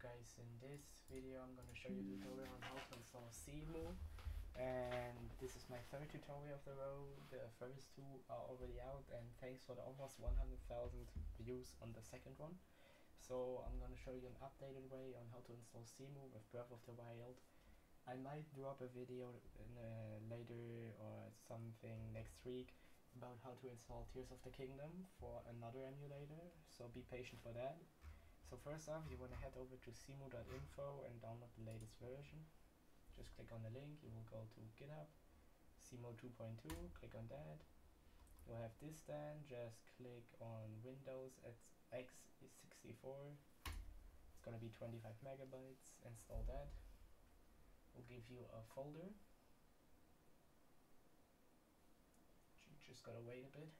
guys, in this video I'm gonna show you a tutorial on how to install Cemu and this is my third tutorial of the row The first two are already out and thanks for the almost 100,000 views on the second one. So I'm gonna show you an updated way on how to install Cemu with Breath of the Wild. I might drop a video in, uh, later or something next week about how to install Tears of the Kingdom for another emulator, so be patient for that. So first off, you want to head over to cemu.info and download the latest version. Just click on the link, you will go to GitHub, Cemu 2.2, click on that. You'll have this then, just click on Windows at x64. It's gonna be 25 megabytes, install that. We'll give you a folder. You just gotta wait a bit.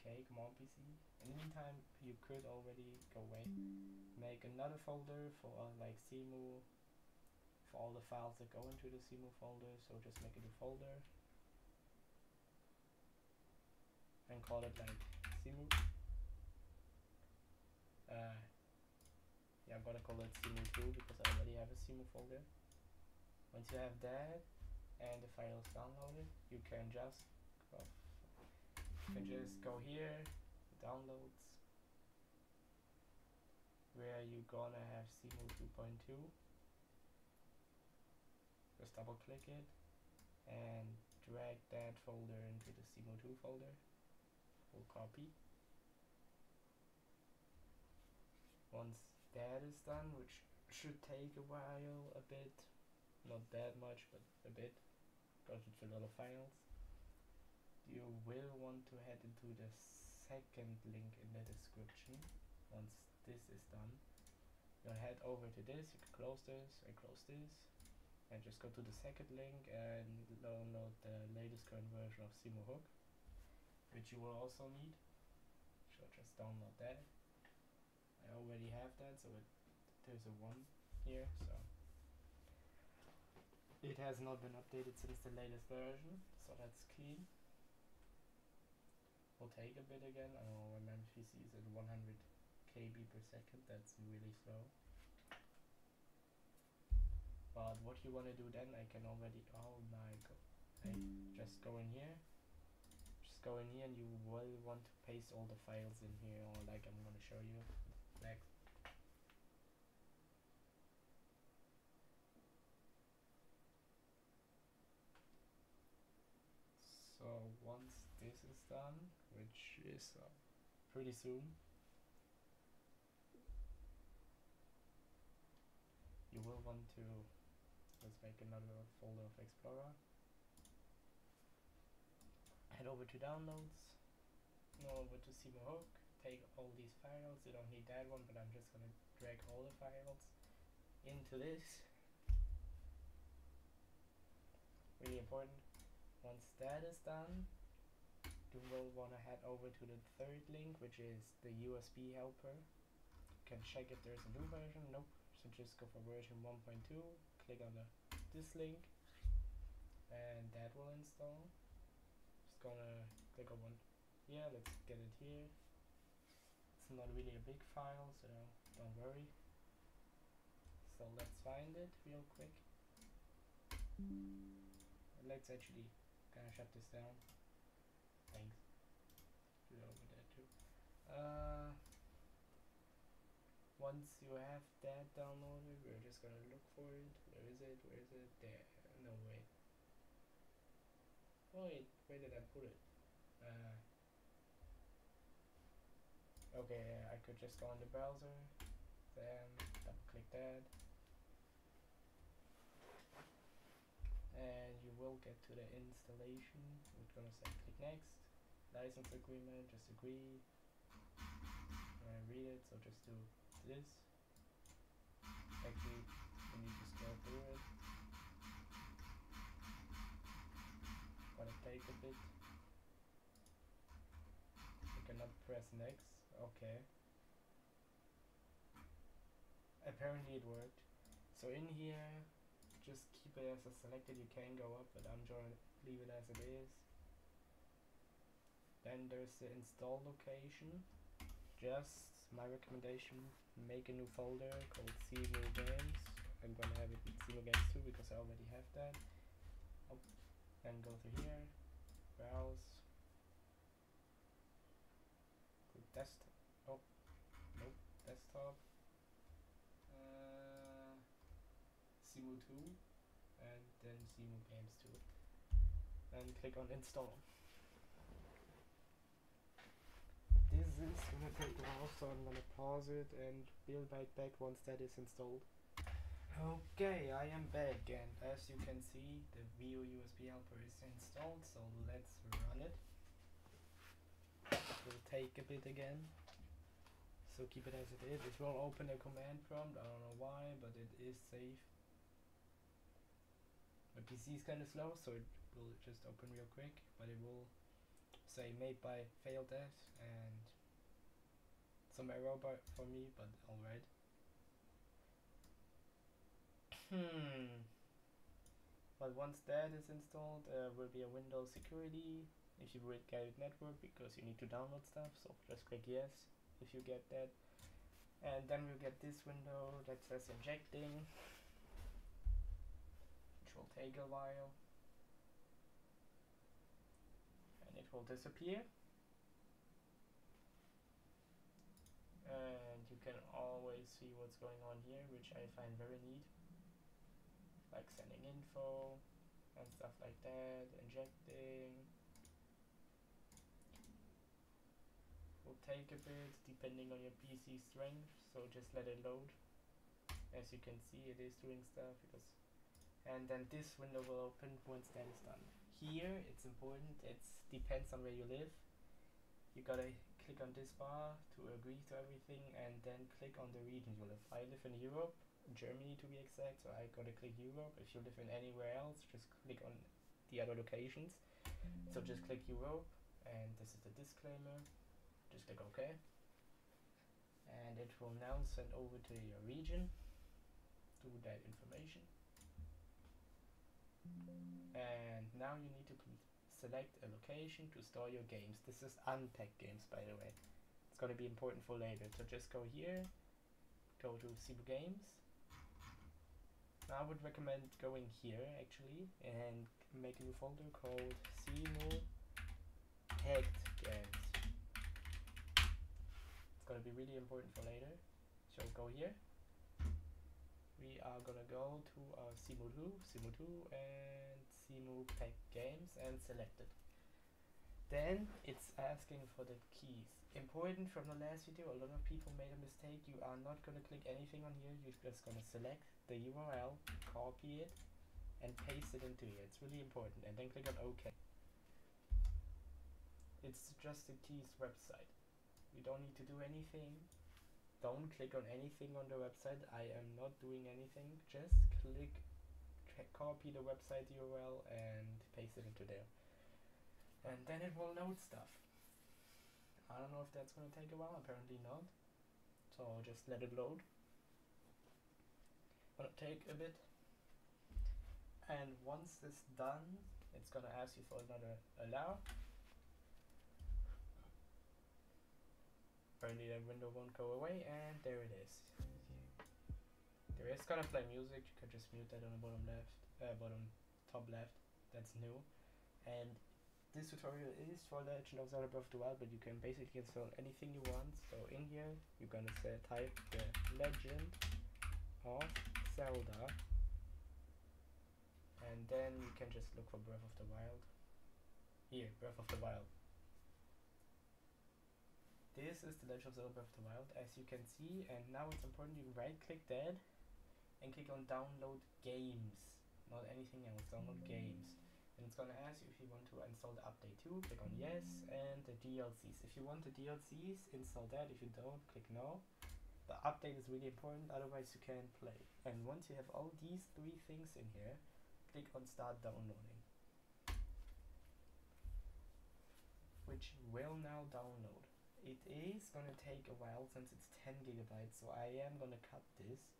Okay, come on PC. In the meantime, you could already go away. Make another folder for uh, like Cemu, for all the files that go into the Cemu folder, so just make a new folder. And call it like Cemu. Uh, yeah, I'm gonna call it Cemu 2 because I already have a Cemu folder. Once you have that, and the file is downloaded, you can just you can just go here, downloads, where you're gonna have Cemu 2.2. Just double click it and drag that folder into the Cemu 2 folder. We'll copy. Once that is done, which should take a while, a bit, not that much, but a bit, because it's a lot of files you will want to head into the second link in the description. Once this is done you'll head over to this you can close this and close this. And just go to the second link and download the latest current version of Cemu Hook which you will also need. So just download that. I already have that so it, there's a 1 here so. It has not been updated since the latest version so that's clean will take a bit again. I don't know my PC is at 100 KB per second, that's really slow. But what you want to do then, I can already, oh my god, hey, just go in here, just go in here and you will want to paste all the files in here, or like I'm going to show you next. so once this is done which is uh, pretty soon. You will want to let's make another folder of Explorer. Head over to downloads. Go over to Hook take all these files. You don't need that one but I'm just gonna drag all the files into this. Really important. Once that is done, you will want to head over to the third link, which is the USB helper. You can check if there's a new version. Nope. So just go for version 1.2, click on the this link, and that will install. Just gonna click on one. Yeah, let's get it here. It's not really a big file, so don't worry. So let's find it real quick. Let's actually kind of shut this down. Thanks. Do that over there too. Uh, once you have that downloaded, we're just gonna look for it. Where is it? Where is it? There. No wait. Oh wait, where did I put it? Uh, okay, I could just go on the browser, then double click that. and you will get to the installation we're gonna say click next license agreement just agree Read it so just do this. Actually you need to scroll through it. Gonna take a bit. You cannot press next okay. Apparently it worked. So in here just keep it as a selected you can go up but I'm going to leave it as it is. Then there's the install location just my recommendation. Make a new folder called Cemu Games. I'm gonna have it in Cemu Games too because I already have that. Oh, and go to here, browse, go desktop. Oh, nope, desktop. Uh, Cemu 2 and then Cemu Games 2 and click on install. This is gonna take a while so I'm gonna pause it and be right back once that is installed. Okay, I am back and as you can see the Wii U USB helper is installed so let's run it. It will take a bit again so keep it as it is. It will open a command prompt, I don't know why but it is safe. My PC is kinda slow so it will just open real quick but it will say made by failed dev and some error by, for me but alright. Hmm. But once that is installed, uh, will be a Windows security if you get it network because you need to download stuff. So just click yes if you get that, and then we'll get this window that says injecting, which will take a while, and it will disappear. And you can always see what's going on here, which I find very neat like sending info and stuff like that, injecting. Will take a bit depending on your PC strength, so just let it load. As you can see, it is doing stuff because, and then this window will open once that is done. Here, it's important. It depends on where you live. You gotta click on this bar to agree to everything, and then click on the region you live. I live in Europe, Germany to be exact, so I gotta click Europe. If you live in anywhere else, just click on the other locations. So mm. just click Europe, and this is the disclaimer. Just click OK. And it will now send over to your region to that information. Mm. And now you need to select a location to store your games. This is unpacked games, by the way. It's gonna be important for later. So just go here, go to Cemu Games, I would recommend going here actually and make a new folder called Cemu Hacked Games. It's gonna be really important for later. So go here. We are gonna go to uh, our Cemu 2, Cemu 2 and Cemu Hacked Games and select it. Then it's asking for the keys. Important from the last video, a lot of people made a mistake. You are not going to click anything on here. You're just going to select the URL, copy it, and paste it into here. It's really important. And then click on OK. It's just the keys website. You don't need to do anything. Don't click on anything on the website. I am not doing anything. Just click, copy the website URL and paste it into there and then it will load stuff. I don't know if that's going to take a while, apparently not. So just let it load. Gonna take a bit. And once it's done, it's gonna ask you for another allow. Apparently that window won't go away, and there it is. Is gonna play music, you can just mute that on the bottom left, uh, bottom top left, that's new. And this tutorial is for Legend of Zelda Breath of the Wild, but you can basically install anything you want. So in here, you're gonna say type the Legend of Zelda, and then you can just look for Breath of the Wild. Here, Breath of the Wild. This is the Legend of Zelda Breath of the Wild, as you can see, and now it's important you right click that and click on download games, not anything else, download games. And it's gonna ask you if you want to install the update too click on yes and the DLCs if you want the DLCs install that. If you don't click no. The update is really important otherwise you can't play. And once you have all these three things in here click on start downloading. Which will now download. It is gonna take a while since it's 10 gigabytes so I am gonna cut this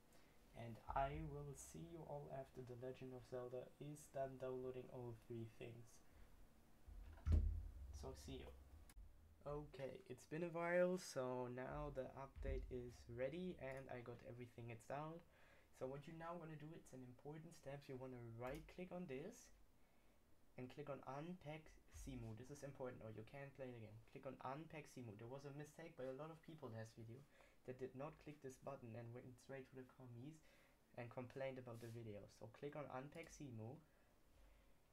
and I will see you all after The Legend of Zelda is done downloading all three things. So see you. Okay, it's been a while, so now the update is ready and I got everything installed. So what you now want to do, it's an important step, you want to right click on this and click on unpack Cemu. This is important or you can't play it again. Click on unpack Cemu. There was a mistake by a lot of people this video that did not click this button and went straight to the commies and complained about the video. So click on unpack Cemu.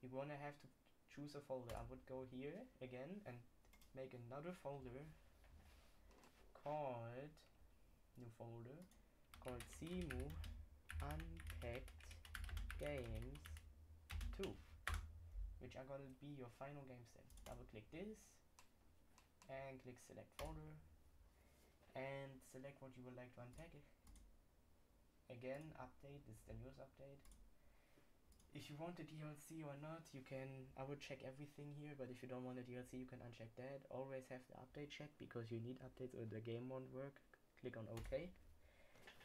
You want to have to choose a folder. I would go here again and make another folder called new folder called Cemu Unpacked Games 2 which are gonna be your final games then. Double click this and click select folder and select what you would like to unpack it. Again update, this is the news update if you want the DLC or not, you can, I would check everything here, but if you don't want the DLC, you can uncheck that. Always have the update check because you need updates or the game won't work. Click on OK.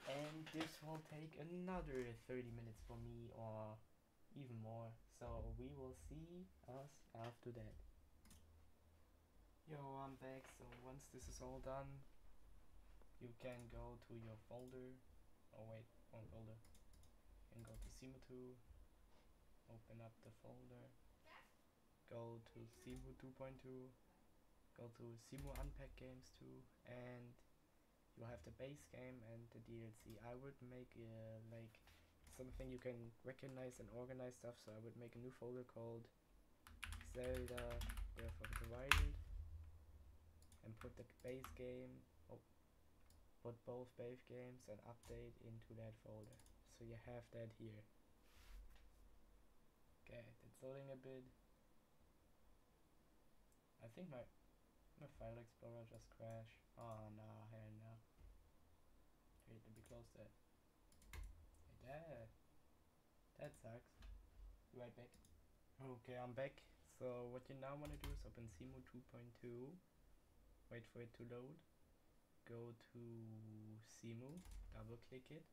And this will take another 30 minutes for me or even more. So we will see us after that. Yo, I'm back. So once this is all done, you can go to your folder. Oh wait, one folder. You can go to 2 open up the folder, go to Cemu 2.2, go to Cemu Unpack Games 2, and you have the base game and the DLC. I would make uh, like something you can recognize and organize stuff, so I would make a new folder called Zelda Breath of the Wild and put the base game, put both base games and update into that folder. So you have that here. Okay, it's loading a bit. I think my my file explorer just crashed. Oh no, hell no. Wait, let me close that. Hey, that that sucks. Right back. Okay, I'm back. So what you now want to do is open Cemu 2.2. Wait for it to load. Go to Cemu, double click it,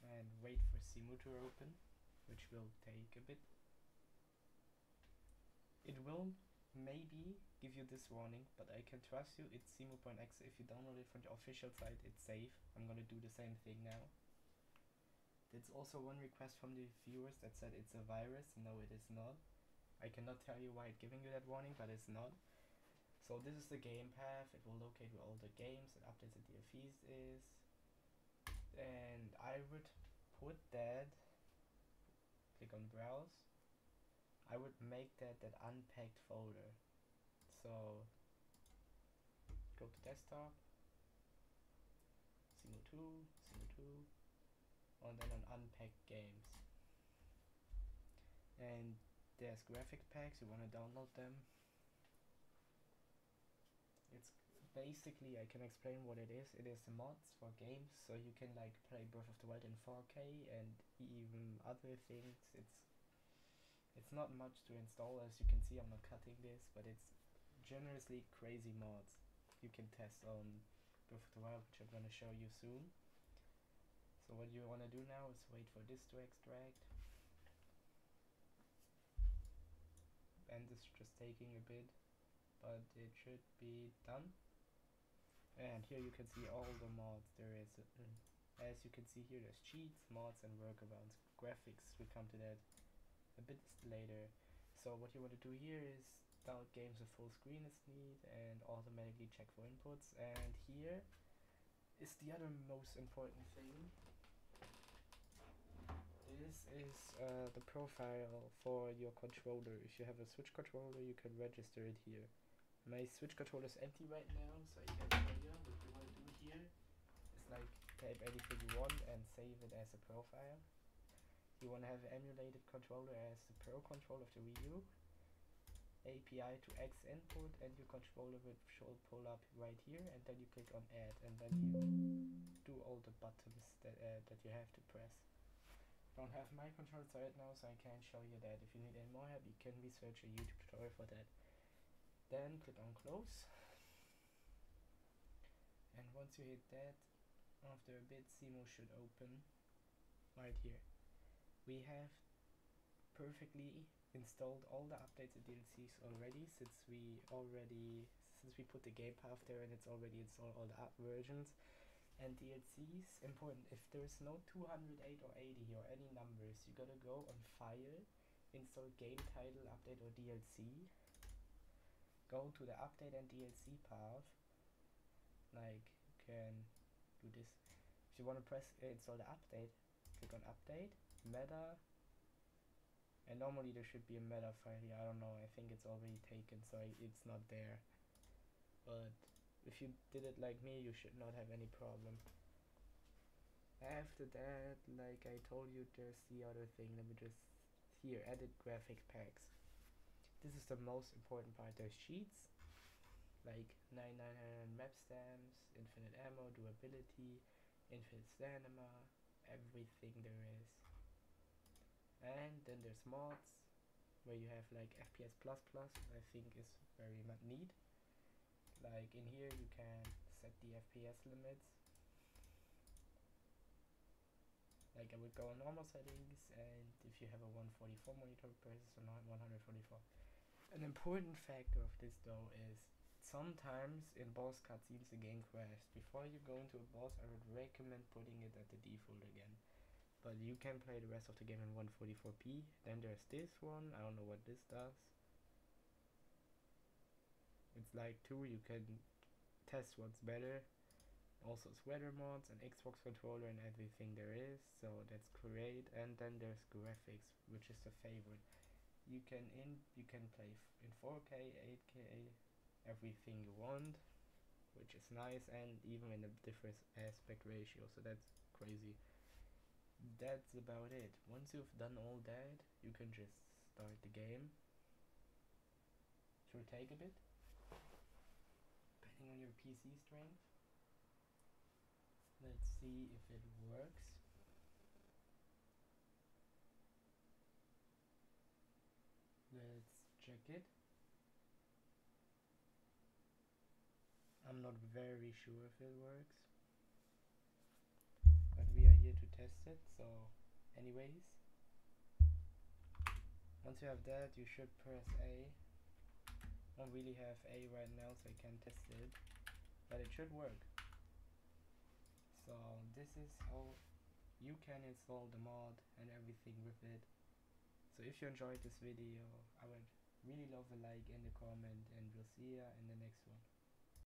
and wait for Cemu to open which will take a bit. It will maybe give you this warning, but I can trust you, it's Cemu.exe. If you download it from the official site, it's safe. I'm gonna do the same thing now. There's also one request from the viewers that said it's a virus. No, it is not. I cannot tell you why it's giving you that warning, but it's not. So this is the game path. It will locate where all the games and updates and DLCs is. And I would put that click on browse. I would make that that unpacked folder. So go to desktop. Cemu 2 Cemu 2 and then on unpacked games. And there's graphic packs. You want to download them it's basically I can explain what it is. It is mods for games, so you can like play Breath of the Wild in 4K and even other things. It's it's not much to install as you can see I'm not cutting this, but it's generously crazy mods you can test on Breath of the Wild, which I'm gonna show you soon. So what you wanna do now is wait for this to extract. And it's just taking a bit, but it should be done and here you can see all the mods. There is uh, as you can see here there's cheats mods and workarounds. Graphics we come to that a bit later. So what you want to do here is download games with full screen is need and automatically check for inputs. And here is the other most important thing. This is uh, the profile for your controller. If you have a switch controller you can register it here. My switch controller is empty right now so you can like type anything you want and save it as a profile. You want to have an emulated controller as the Pro controller of the Wii U. API to X input and your controller will should pull up right here and then you click on add and then you do all the buttons that, uh, that you have to press. Don't have my controller right now so I can't show you that. If you need any more help you can research a YouTube tutorial for that. Then click on close and once you hit that after a bit Cemu should open right here. We have perfectly installed all the updates and DLCs already since we already since we put the game path there and it's already installed all the up versions. And DLCs important. If there's no 208 or 80 or any numbers you gotta go on file install game title update or DLC go to the update and DLC path like you can do this. If you want to press uh, install the update click on update meta. And normally there should be a meta file here. I don't know I think it's already taken so it's not there. But if you did it like me you should not have any problem. After that like I told you there's the other thing. Let me just here edit graphic packs. This is the most important part. There's cheats like 9900 map stamps infinite ammo durability infinite stamina everything there is. And then there's mods where you have like FPS plus plus I think is very neat. Like in here you can set the FPS limits. Like I would go on normal settings and if you have a 144 monitor versus a 144 an important factor of this though is sometimes in boss cutscenes the game crashes. Before you go into a boss I would recommend putting it at the default again. But you can play the rest of the game in 144p then there's this one I don't know what this does. It's like two you can test what's better. Also sweater mods and Xbox controller and everything there is so that's great. And then there's graphics which is the favorite. You can in you can play in 4k 8k everything you want which is nice and even in a different aspect ratio so that's crazy that's about it once you've done all that you can just start the game will take a bit depending on your PC strength. Let's see if it works. Let's check it. I'm not very sure if it works. But we are here to test it, so anyways. Once you have that, you should press A don't really have A right now so I can't test it but it should work so this is how you can install the mod and everything with it so if you enjoyed this video I would really love a like and a comment and we'll see ya in the next one